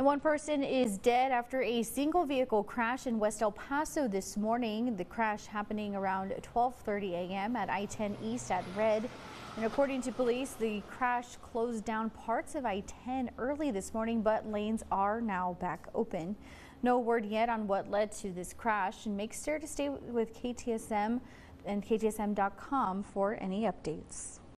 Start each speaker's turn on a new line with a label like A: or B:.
A: And one person is dead after a single vehicle crash in West El Paso this morning. The crash happening around 12:30 a.m. at I-10 East at Redd. And according to police, the crash closed down parts of I-10 early this morning, but lanes are now back open. No word yet on what led to this crash. And make sure to stay with KTSM and KTSM.com for any updates.